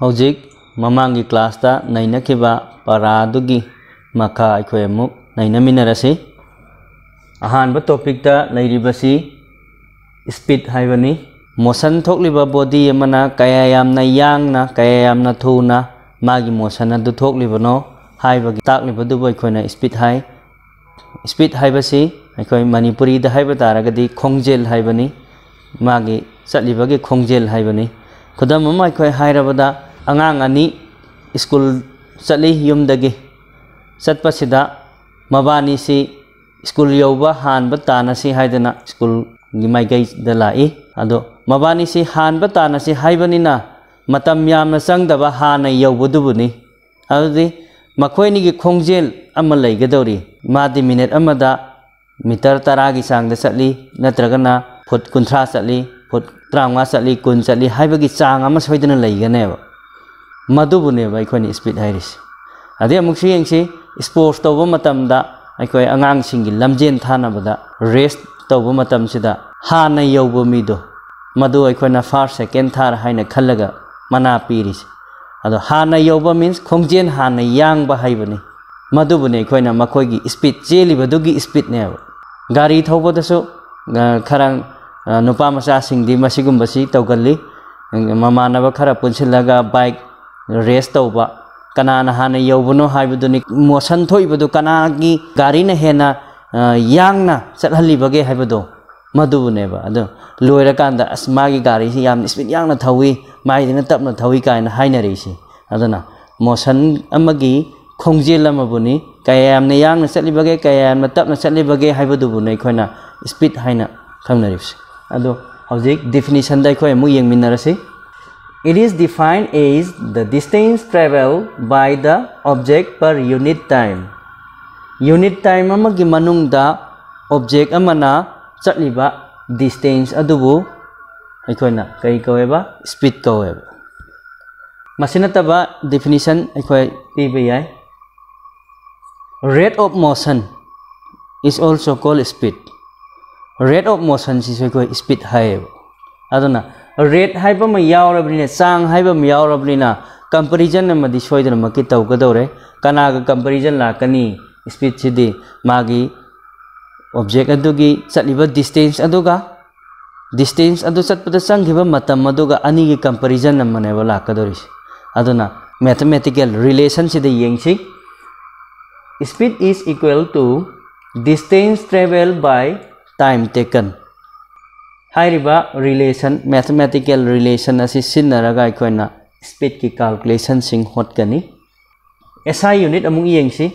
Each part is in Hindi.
ꯍꯧꯖꯤꯛ ꯃꯃꯥꯡꯒꯤ ꯀ꯭ꯂꯥꯁꯇ ꯅꯩꯅꯈꯤꯕ ꯄꯔꯥꯗꯨꯒꯤ ꯃꯈꯥ ꯑꯩꯈꯣꯏ ꯑꯃꯨꯛ ꯅꯩꯅꯃꯤꯟꯅꯔꯁꯤ ꯑꯍꯥꯟꯕ ꯇꯣꯄꯤꯛꯇ ꯂꯩꯔꯤꯕꯁꯤ ꯁ꯭ꯄꯤꯠ ꯍꯥꯏꯕꯅꯤ ꯃꯣꯁꯟ ꯊꯣꯛꯂꯤꯕ ꯕꯣꯗꯤ ꯑꯃꯅ ꯀꯌꯥ ꯌꯥꯝꯅ ꯌꯥꯡꯅ ꯀꯌꯥ ꯌꯥꯝꯅ ꯊꯨꯅ ꯃꯥꯒꯤ ꯃꯣꯁꯟ ꯑꯗꯨ ꯊꯣꯛꯂꯤꯕꯅꯣ ꯍꯥꯏꯕꯒꯤ ꯇꯥꯛꯂꯤꯕꯗꯨꯕꯨ ꯑꯩꯈꯣꯏꯅ ꯁ꯭ꯄꯤꯠ ꯍꯥꯏ ꯁ꯭ꯄꯤꯠ ꯍꯥꯏꯕꯁꯤ ꯑꯩꯈꯣꯏ ꯃꯅꯤꯄꯨꯔꯤꯗ ꯍꯥꯏꯕ ꯇꯥꯔꯒꯗꯤ ꯈꯣꯡꯖꯦꯜ ꯍꯥꯏꯕꯅꯤ ꯃꯥꯒꯤ ꯆꯠꯂꯤꯕꯒꯤ ꯈꯣꯡꯖꯦꯜ ꯍꯥꯏꯕꯅꯤ ꯈꯨꯗꯝ ꯑꯃ ꯑꯩꯈꯣꯏ ꯍꯥꯏꯔꯕꯗ ꯑꯉꯥꯡ ꯑꯅꯤ ꯁ꯭ꯀꯨꯜ ꯆꯠꯂꯤ ꯌꯨꯝꯗꯒꯤ ꯆꯠꯄꯁꯤꯗ ꯃꯕꯥꯅꯤꯁꯤ ꯁ꯭ꯀꯨꯜ ꯌꯧꯕ ꯍꯥꯟꯕ ꯇꯥꯅꯁꯤ ꯍꯥꯏꯗꯅ ꯁ꯭ꯀꯨꯜꯒꯤ ꯃꯥꯏꯀꯩꯗ ꯂꯥꯛꯏ ꯑꯗꯣ ꯃꯕꯥꯅꯤꯁꯤ ꯍꯥꯟꯕ ꯇꯥꯅꯁꯤ ꯍꯥꯏꯕꯅꯤꯅ ꯃꯇꯝ ꯌꯥꯝꯅ ꯆꯪꯗꯕ ꯍꯥꯟꯅ ꯌꯧꯕꯗꯨꯕꯨꯅꯤ ꯑꯗꯨꯗꯤ ꯃꯈꯣꯏꯅꯤꯒꯤ ꯈꯣꯡꯖꯦꯜ ꯑꯃ ꯂꯩꯒꯗꯧꯔꯤ ꯃꯥꯗꯤ ꯃꯤꯅꯤꯠ ꯑꯃꯗ ꯃꯤꯇꯔ ꯇꯔꯥꯒꯤ ꯆꯥꯡꯗ ꯆꯠꯂꯤ ꯅꯠꯇ꯭ꯔꯒꯅ ꯐꯨꯠ ꯀꯨꯟꯊ꯭ꯔꯥ ꯆꯠꯂꯤ ꯐꯨꯠ ꯇꯔꯥꯃꯉꯥ ꯆꯠꯂꯤ ꯀꯨꯟ ꯆꯠꯂꯤ ꯍꯥꯏꯕꯒꯤ ꯆꯥꯡ ꯑꯃ ꯁꯣꯏꯗꯅ ꯂꯩꯒꯅꯦꯕ ꯃꯗꯨꯕꯨꯅꯦꯕ ꯑꯩꯈꯣꯏꯅ ꯁ꯭ꯄꯤꯠ मधुबुनेब स्पीड है अदे अमुक स्पोर्ट्स तब अखोई अगांग लमजें थानबद रेस्ट तब हान यौब मीदो मधु अखोना फास्ट सेकेंड थार है खलग मना पीरीस अब हान यौब मीन्स खोजें हान यांग है मधुबने अखोना मखोई स्पीड चेलीबी स्पीडने गाड़ी थोबदसु खरा नुपा मचासिंग तौगली ममानब खरा पुनसिलगा बाइक ꯔꯦꯁ ꯇꯧꯕ ꯀꯅꯥꯅ ꯍꯥꯟꯅ ꯌꯧꯕꯅꯣ ꯍꯥꯏꯕꯗꯨꯅꯤ ꯃꯣꯁꯟ ꯊꯣꯛꯏꯕꯗꯨ ꯀꯅꯥꯒꯤ ꯒꯥꯔꯤꯅ ꯍꯦꯟꯅ ꯌꯥꯡꯅ ꯆꯠꯍꯜꯂꯤꯕꯒꯦ ꯍꯥꯏꯕꯗꯣ ꯃꯗꯨꯕꯨꯅꯦꯕ ꯑꯗꯣ ꯂꯣꯏꯔꯀꯥꯟꯗ ꯑꯁ ꯃꯥꯒꯤ ꯒꯥꯔꯤꯁꯤ ꯌꯥꯝꯅ ꯁ꯭ꯄꯤꯠ ꯌꯥꯡꯅ ꯊꯧꯏ ꯃꯥꯒꯤꯗꯤꯅ ꯇꯞꯅ ꯊꯧꯏ ꯀꯥꯏꯅ ꯍꯥꯏꯅꯔꯤꯁꯤ ꯑꯗꯨꯅ ꯃꯣꯁꯟ ꯑꯃꯒꯤ ꯈꯣꯡꯖꯦꯜ ꯑꯃꯕꯨꯅꯤ ꯀꯌꯥ ꯌꯥꯝꯅ ꯌꯥꯡꯅ ꯆꯠꯂꯤꯕꯒꯦ ꯀꯌా ꯌꯥꯝꯅ ꯇꯞꯅ ꯆꯠꯂꯤꯕꯒꯦ ꯍꯥꯏꯕꯗꯨꯕꯨꯅꯤ ꯑꯩꯈꯣꯏꯅ ꯁ꯭ꯄꯤꯠ ꯍꯥꯏꯅ ꯈꯪꯅꯔꯤꯕꯁꯤ ꯑꯗꯣ ꯍꯧꯖꯤꯛ ꯗꯤꯐꯤꯅꯤꯁꯟꯗ ꯑꯩꯈꯣꯏ ꯑꯃꯨꯛ ꯌꯦꯡꯃꯤꯟꯅꯔꯁꯤ It is defined as the distance traveled by the object per unit time. Unit time amagi manungda object amana ꯆꯠꯂꯤꯕ distance ꯑꯗꯨꯕꯨ ꯑꯩꯈꯣꯏꯅ ꯀꯔꯤ ꯀꯧꯋꯦꯕ speed ꯀꯧꯋꯦꯕ ꯃꯁꯤ ꯅꯠꯇꯕ definition ꯑꯩꯈꯣꯏ ꯄꯤꯕ ꯌꯥꯏ rate of motion is also called speed rate of motion ꯁꯤꯁꯨ ꯑꯩꯈꯣꯏ speed ꯍꯥꯏꯌꯦꯕ ꯑꯗꯨꯅ रेट है यावरबनी चांग है में यावरबनी कंपेरिजन में सोईदन मक्की तौगदौरे कना लाकनी स्पीड से मागी ऑब्जेक्ट अदुगी चलिब डिस्टेंस अदुगा डिस्टेंस अदु चतपद संगिब मतम अदुगा अनी की कंपेरिजन मनेब लाकदौरिस अदुना मैथमेटिकल रिलेशन से यंगसी speed is equal to distance travel by time taken relation mathematical relation Singh speed की कैलकुलेसन हटकनी एसा यूनिट ये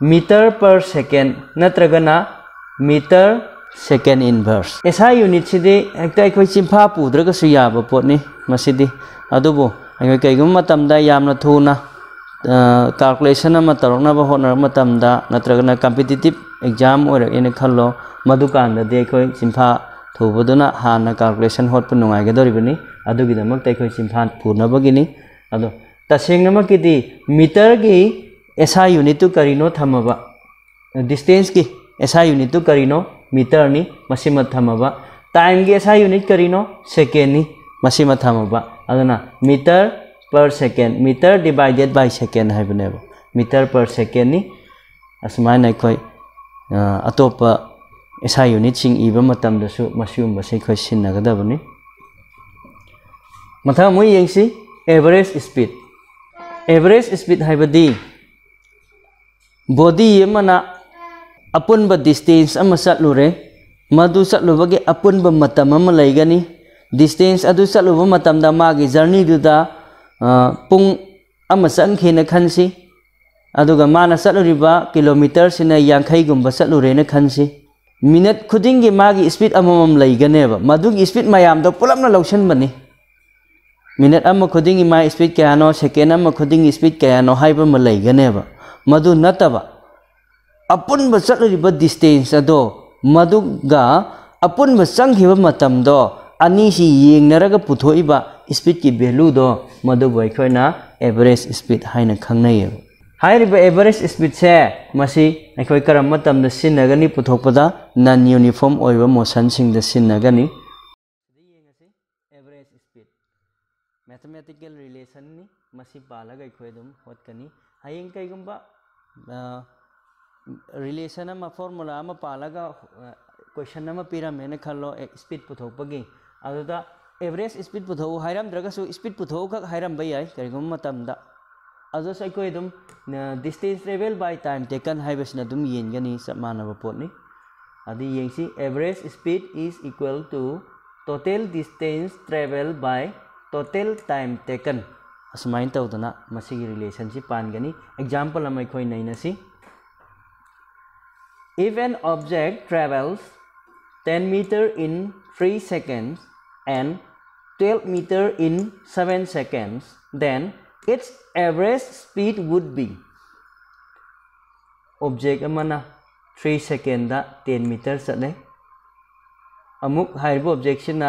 मीटर पर सेकेंड नत्रगना मीटर सेकेंड इनवर्स एसा यूनिट से हेक्ट चिंफा पुद्रगस पोटनी कईगम थूना कैलकुलेसन तौरब होटना नत्रगना कंपिटेटिव एग्ज़ाम खलो मधुकांदे अखोई चिंफा थूबदना हाना कैलकुलेशन होट नाइगदौरीबनी अखोई चिंफा फूनबगी अदो की मीटर की एसा यूनिट करीनो थमब डिस्टेंस की एसा यूनिट करीनो मीटर नहीं थमब टाइम की एसा यूनिट करीनो सेकेंडनी थमब अदना metre per second metre divided by second है मीटर पर सेकेंड नि असमाय अतोप इसाई यूनिटिंग इब मसगदबने मथ मोई ये एवरेज स्पीड एवरेज स्पीड है बॉडी अपुनब डिस्टेंस चलुरे मधु चलूब के मतम लेगनी डिस्टेंस अदु चलुब मतमदा मागी जर्नी दुदा खनसी अदुगा माना किलोमीटर से यांखैगुंब चलुरेन खनसी मिनट खुदिंगी मागी स्पीड अममम लेगनेब की स्पीड मयामदो पुलमना लौशनबनी मिनट अम खुदिंगी मा स्पीड कयानो सेकेंड अम खुदिंगी स्पीड कयानो हाइबम लेगनेब मदु नतब अपुनब चलरिब डिस्टेंस अदो मदुगा अपुनब चंगिब मतमदो अनीसी स्पीड की वैल्यू दो मदुबो एवरेज स्पीड हाइना खंगनायेब ꯃꯇꯝꯗꯣ ꯑꯅꯤꯁꯤ ꯌꯦꯡꯅꯔꯒ ꯄꯨꯊꯣꯛꯏꯕ ꯁ꯭ꯄꯤꯠꯀꯤ ꯚꯦꯂꯨꯗꯣ ꯃꯗꯨꯕꯨ ꯑꯩꯈꯣꯏꯅ ꯑꯦꯚꯔꯦꯖ ꯁ꯭ꯄꯤꯠ ꯍꯥꯏꯅ ꯈꯪꯅꯩꯌꯦꯕ ꯍꯥꯏꯔꯤꯕ ꯑꯦꯚꯔꯦꯖ ꯁ꯭ꯄꯤꯠꯁꯦ ꯃꯁꯤ ꯑꯩꯈꯣꯏ ꯀꯔꯝꯕ ꯃꯇꯝꯗ ꯁꯤꯖꯤꯟꯅꯒꯅꯤ ꯄꯨꯊꯣꯛꯄꯗ ꯅꯟ ꯌꯨꯅꯤꯐꯣꯔꯝ ꯑꯣꯏꯕ ꯃꯣꯁꯟꯁꯤꯡꯗ ꯁꯤꯖꯤꯟꯅꯒꯅꯤ मैथमेटिकल रिलेशन नि मसी पालग अखोय दुम होतकनी हयें कईगुंबा रिलेशन अमा फॉर्मूला अमा पालगा क्वेश्चन अमा पिरामेन खल्लो speed पुथोकपगी अदुदा average speed पुथो हायरमद्रगसु speed पुथो खक Hiram बय अखोय दुम distance travel by time taken हाइबसना दुम येंगनी सब मानव पोतनी अदि येंगसी average speed is equal to total time taken asmain tawdana masigi relationship pangani example amai khoi naina si if an object travels 10 meter in 3 seconds and 12 meter in 7 seconds then its average speed would be. Object amana 3 second da 10 meter chale अमुक HYBE objection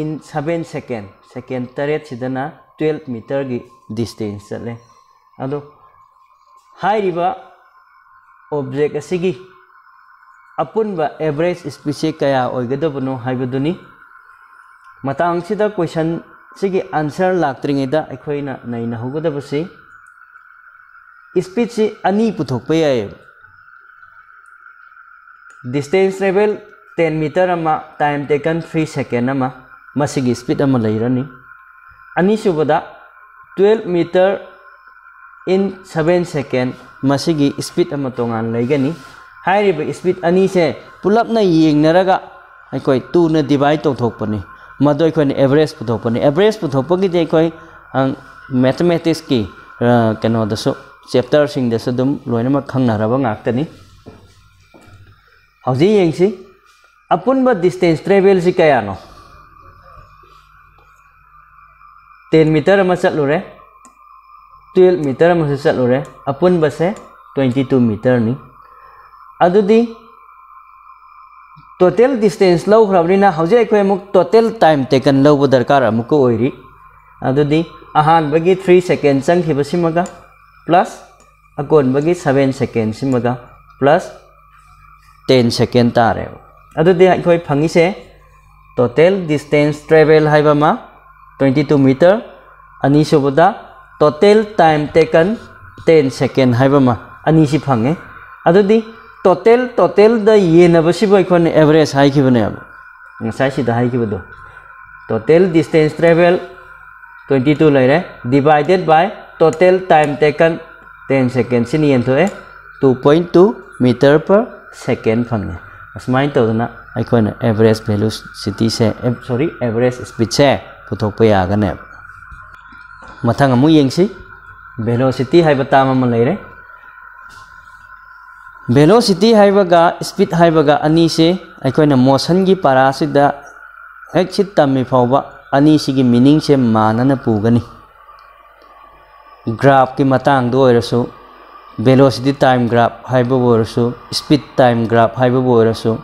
in seven second second तरह सिदना ट्वेल्व मीटर की डिस्टेंस चले अदो हाइब ऑब्जेक्ट असिगी अपुनब एवरेज स्पीड कया होगदबनो हाइबदुनी मतंगसिदा क्वेश्चन आंसर लाद्रिदाई नई स्पीड से अथोप जाए distance travel ten metre time taken three second speed लेरनी अनीसुबद twelve metre in seven second speed तोान लेगनी स्पीड अनी से पुलपना यूना डिवाइड तौथपनी एवरेस्ट पुथोपने एवरेस्ट पुथोपगे मेथमेटिक्स की कनोद चेप्टर सिंह लोनम खनी ये अपुब डिस्टेंस ट्रेवल से क्या नो टेन मीटर चलूर टुवेल्व मीटर से चलूर अपुब से ट्वेंटी टू मीटर नहीं टोटल डिस्टेंस लौख्रबनीना हजे अखोय टोटल टाइम टेकन लौब दरकार अदुदी अहानबगी 3 सेकेंड चंखिबसिमगा प्लस अकोनबगी 7 सेकेंड सिमगा प्लस 10 सेकेंड तारे अखोय फंगिसे टोटल डिस्टेंस ट्रेवल हाइबमा 22 मीटर अनि सुबदा टोटल टाइम टेकन 10 सेकेंड हाइबमा अनि फंगे अदुदि टोटल टोटल द येनबसिबो अखोन एवरेज हाइखिबने अब ngasai si da haikibado total distance travel 22 laire divided by total time taken 10 seconds sin yen thoe 2.2 meter per second phangne asmain tawdana aikoina average velocity se sorry average speed se puthokpa yagane mathang amu yengsi velocity haiba tama ma velocity speed है अनीन मोशन की पारा हे हेक् तमीफा अनी से मानन पुगनी ग्राफ की मतद वेलोसीटी टाइम ग्राफ है स्पीड टाइम ग्राफ है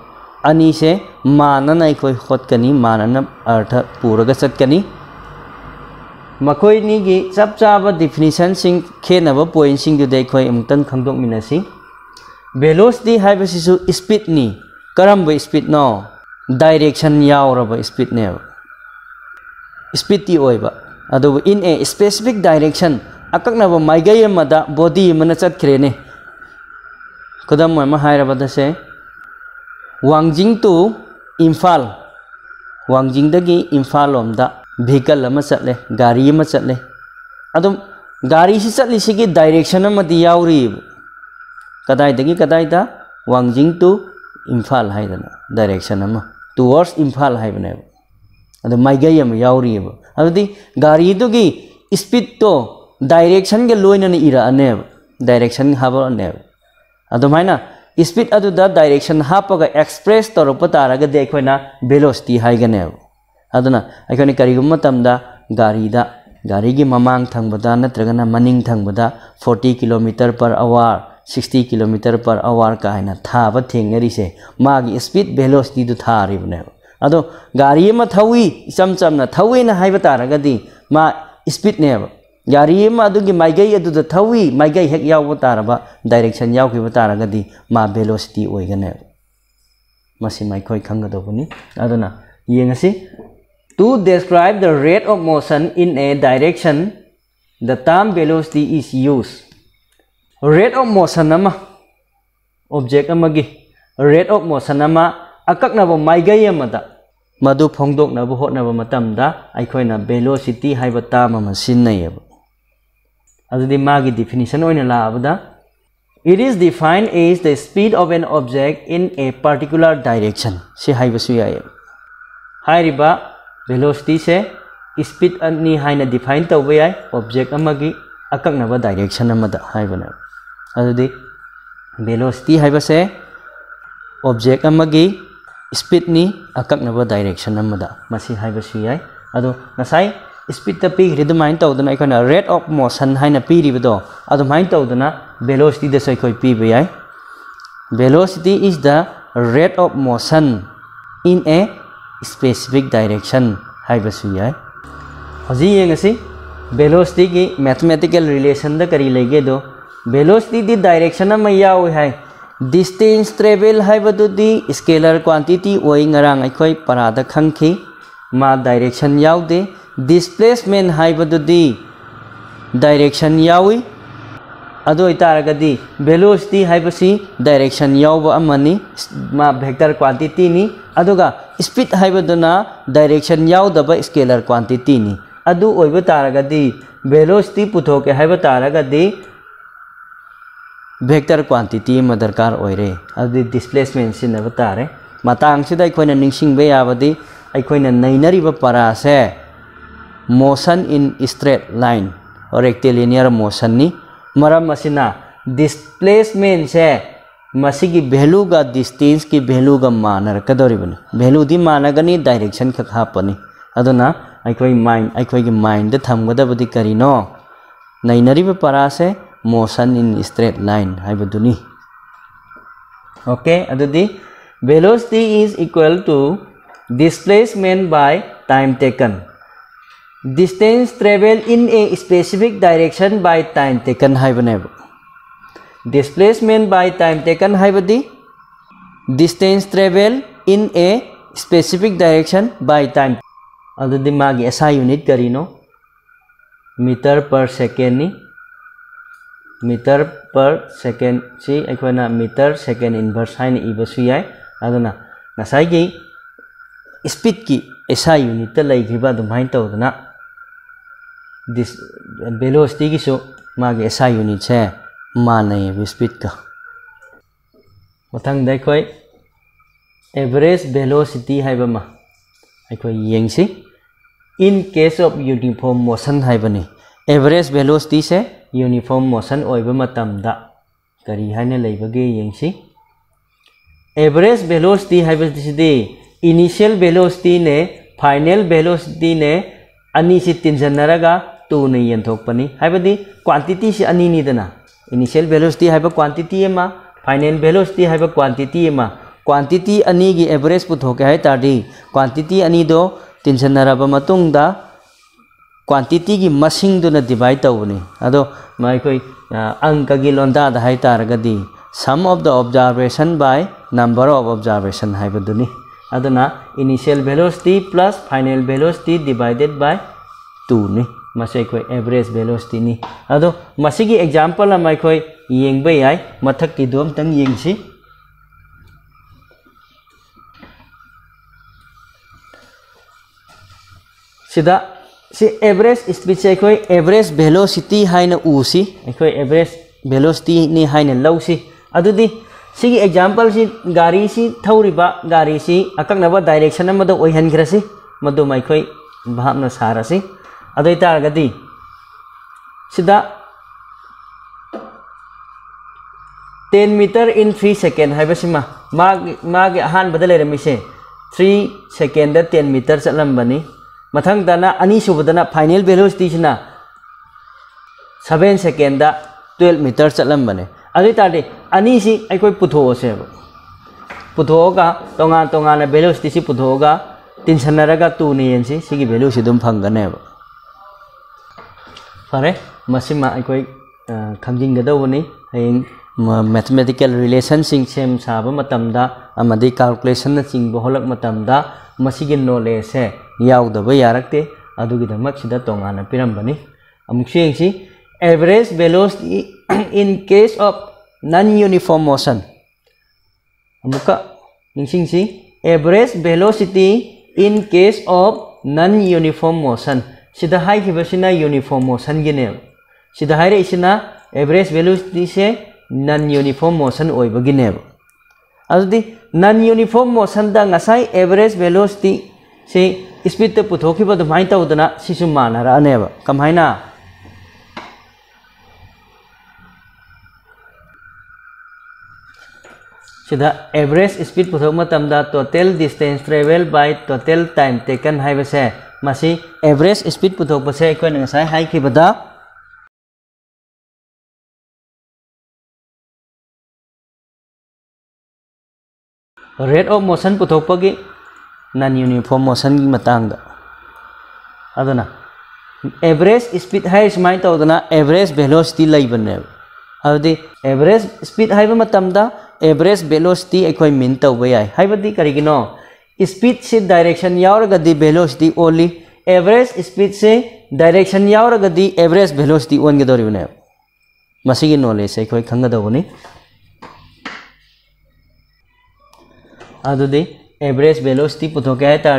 अनी से मानन अखोटनी मानन अर्थ पुरग चतनी चप चाब डिफिनीसन खेनब पॉइंट खादोमीन velocity haiba sisu speed ni karamba speed no direction yauraba speed ne speed ti oiba adu in a specific direction akaknaba maigai amada body mana chatkrene kudam ma hairabada se wangjing tu imphal wangjing dagi imphal lomda vehicle ama chatle gari ama chatle adum gari si chatli sigi direction amadi yauri haidana direction ama towards imphal haibane adu maigai ama yauri adudi gari dugi speed to direction के लोन इरा अने डायरेक्शन हाब अने स्पीड अदुदा डायरेक्शन हापगा एक्सप्रेस तौरप तारगदे अखोना वेलोसिटी अदुना अखोनी करिगुम मतमदा गारीदा की ममांग थंगबदा नत्रगना मनिंग थंगबदा 40 kilometre per hour 60 kilometre per hour का है ना था बेंगरी से माँ स्पीड वेलोसिटी तो था रही बने अद गाड़ी में थी चम थे थी ना मा तारगे माँ स्पीड ने गाड़ी में माइई अद थी माइई हेक तारब डायरेक्शन यौब तारगे माँ वेलोसिटी होगने मैं खादबनी to describe the rate of motion in a direction the term velocity is use rate of motion ama object amagi rate of motion ama akaknaba maigai amada madu phongdoknaba hotnaba matamda aikhoina velocity haiba term ama sinnayaba adudi magi definition oina laabada it is defined as the speed of an object in a particular direction se haiba su yae hairiba velocity se speed ani haina define tawba yai object amagi akaknaba direction amada haibana velocity है ओब्जेक्ट स्पीडनी अकनब डाइरेक्शन है स्पीड पीग्रदम तौदना रेट ऑफ़ मोशन है पीरीबो अदम वेलोसीटी पीब ये velocity is the rate of motion in a specific direction है हजी येगा वेलोसीटी की मैथमेटिकल रिलेशन कई लेगेद वेलोसिटी दी डायरेक्शन में या है डिस्टेंस ट्रेवल है बदुदी स्केलर क्वांटिटी वही नरांग अखोई पराध खंखी मा डायरेक्शन याव दे डिस्प्लेसमेंट है बदुदी डायरेक्शन या हुई अदो वेलोसिटी है डायरेक्शन याव अमनी मा वेक्टर क्वांटिटी नी अदुगा स्पीड है बदुना डायरेक्शन याव दब स्केलर क्वांटिटी नी अदु ओइब तारगदी वेलोसिटी पुथो है बतारगदी वेक्टर क्वांटिटी में दरकार हो रे डिस्प्लेसमेंट सिर मतदाब परा से मोशन इन स्ट्रेट लाइन और रेक्टेलिनियर मोशन मरमसीना डिस्प्लेसमेंट से भेलू का डिस्टेंस की भेलू का मानर कदरीबन भेलू दी मानगनी डायरेक्शन का खापनी अदुना आई कोई माइंड आई कोई की माइंड द थम करी नो नहीं नरीब परा मोशन इन स्ट्रेट लाइन हाइबदुनी ओके अदुदी velocity is equal to displacement by time taken distance travel in a specific direction by time taken haibane displacement by time taken haibadi distance travel in a specific direction by time adudi magi SI unit karino meter per second ni metre per second से मीटर सेकेंड इनवर्स इबना नसा की स्पीड की ऐसा यूनिट लेग्रीब अदलोसिटी मागे ऐसा यूनिट से माने स्पीड का। मत एवरेज बेलोसिटी है in case of uniform motion है एवरेज बेलोसिटी से यूनिफॉर्म मोशन करी है येंसी एवरेज वेलोसिटी है इनिशियल वेलोसिटी ने फाइनल वेलोसिटी ने अनी से तीनजनरगा टू ने है क्वांटिटी से अनी नीदना hai ba quantity ma final velocity hai ba quantity ma quantity ani gi average puthoke hai tardi quantity ani do na divide tawni ado mai koi अंक की लोंदा है sum of the observation by number of observation हाइबदुनी अदुना final velocity divided by 2 ni masai koi average velocity ni ado masigi example am koi yeng bai ai mathak ki dom tang से एवरेज स्पीड से स्पीची एवरेज भेलोसीटी है उसी एवरेज भेलोसीटी है लौसी एग्जापल से गारी से थोड़ी गारी से अकनब डायरेक्शन ओहनग्रसी मद सारसी अदी ten metre in three second है अहानद लेरमी से थ्री सेकेंड टेन मीटर चलबनी मथंगदना अनीसुबदना फाइनल वेलोसिटीसना सेवन सेकेंड ट्वेल्व मीटर चलने अदारे अनीसी अखोई पुथोसे पुथोगा तोान तोान वेलोसिटी पुथोगा तीनसनरगा तू ने वेलूसी फंगने फरे अखोई खजीगदबनी मेथमेटिकल मैथमेटिकल सिंह सेम साब कैलकुलेसन चिंब होलक knowledge ꯃꯇꯝꯗ ꯑꯃꯗꯤ ꯀꯥꯜꯀꯨꯂꯦꯁꯟꯅꯆꯤꯡꯕ ꯍꯣꯠꯂꯛ ꯃꯇꯝꯗ ꯃꯁꯤꯒꯤ ꯅꯣꯂꯦꯖꯁꯦ yaudaba yarakte adugidamak sida tongana pirambani amuk sengsi average velocity in case of non uniform motion amuka ningsingsi average velocity in case of non uniform motion sida hai khibasina uniform motion gine sida hai re isina average velocity se non uniform motion oibagine adudi non uniform motion da ngasai average velocity se speed पुथोकी तौदना मानरने कमायन सिद average speed पुथ total distance travel by total time taken है एवरेज स्पीड पुथोपे अखंड rate of motion पुथोपी pase ko ngasai hai ki bada rate of motion puthok pagi non uniform motion gi matang da adana average speed hai smai to adana average velocity laibane adudi average speed hai ba matamda average velocity ꯑꯩꯈꯣꯏ ꯃꯤꯟ ꯇꯧꯕ ꯌꯥꯏ ꯍꯥꯏꯕꯗꯤ ꯀꯔꯤꯒꯤꯅꯣ ꯁ꯭ꯄꯤꯗꯁꯤ ꯗꯥꯏꯔꯦꯛꯁꯟ ꯌꯥꯎꯔꯒꯗꯤ ꯚꯦꯂꯣꯁꯤꯇꯤ ꯑꯣꯜꯂꯤ ꯑꯦꯚꯔꯦꯖ ꯁ꯭ꯄꯤꯗꯁꯤ ꯗꯥꯏꯔꯦꯛꯁꯟ ꯌꯥꯎꯔꯒꯗꯤ ꯑꯦꯚꯔꯦꯖ ꯚꯦꯂꯣꯁꯤꯇꯤ ꯑꯣꯟꯒꯗꯧꯔꯤꯕꯅꯦꯕ ꯃꯁꯤꯒꯤ ꯅꯣꯂꯦꯖꯁꯦ ꯑꯩꯈꯣꯏ ꯈꯪꯒꯗꯧꯕꯅꯤ ꯑꯗꯨꯗꯤ एवरेज वेलोसिटी पुथोकता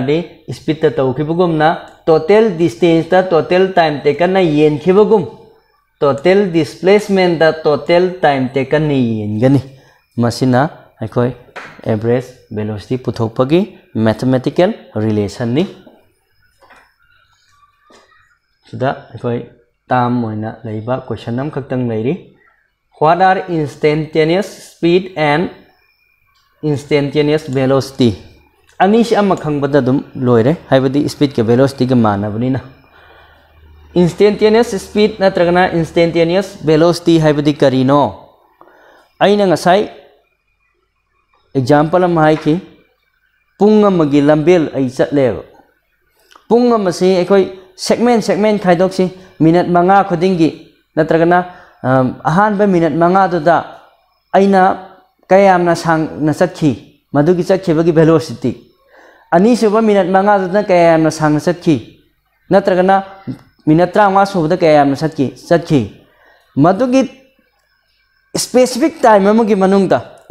speed तौखीबगम total distance total time taken येबगम total displacement total time taken येगनी average velocity पुथोपगी मैथमेटिकल रिलेशन ताम question खतंग what are instantaneous speed and instantaneous velocity अम खबदे स्पीड के वेलोसीटी मानवनी इंस्टेंटेनियस स्पीड नगना इंस्टेंटेनियस वेलोसीटी है करीनो असाई एग्जापल की पुंगी लंबेल चल पुंगी सेगमेंट सेगमेंट खादी मिनट मंगा खुद की नगना अहब मिनट मंगादना क्या सामना चत की मधुकी चलोसीटी अनीसुब मिनट मंगा कयाम संग नगना मिनट त्रामा सूब कयाम चत मधुकी स्पेसीफिक टाइम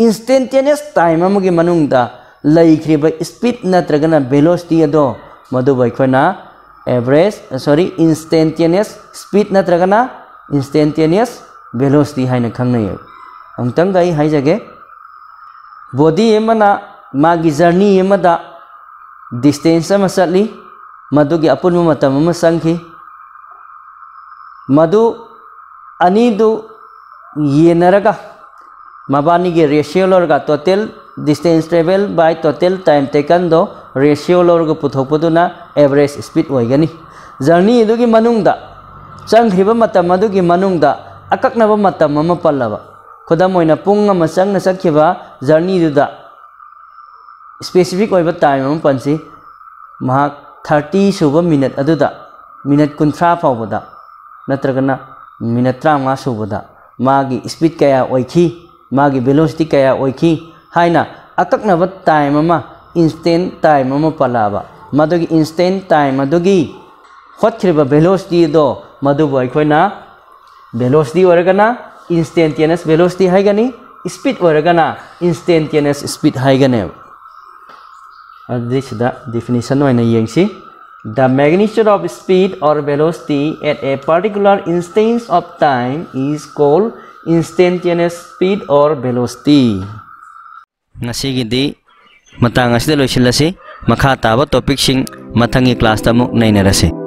इंस्टेंटेनियस टाइम लेब स्पीड नगना वेलोसीटी अद मधुब एवरेज सोरी इंस्टेंटेनियस स्पीड नगना इंस्टेंटेनियस वेलोसीटी है खाने हम तक बोडी journey sorry instantaneous speed natragana instantaneous velocity haina khangnai amtang gai haijage body emana magi journey emada distance ama satli madugi apunma matam ama sangki madu anidu yenaraga mabani ge ratio lor ga total distance travel by total time taken do ratio lor ga puthok puduna average speed oi specific time पे थर्टी सूब मिनट मिनट कुंथ्रा फाबद नत्रगना सूबद मागी स्पीड क्या मागी वेलोसिटी क्या है अकक्नब टाइम इंस्टेंट टाइम पलाब मद इंस्टेंट टाइम हटिब वेलोसिटी मधुब अखोना वेलोसिटी होगना इंस्टेंटेनस वेलोसिटी है स्पीड होगना इंस्टेंटेनस स्पीड है ama palaba madugi instant time madugi hotkhriba velocity do madubu aikoina velocity oragana instantaneous velocity haigani speed oragana instantaneous speed haigane this the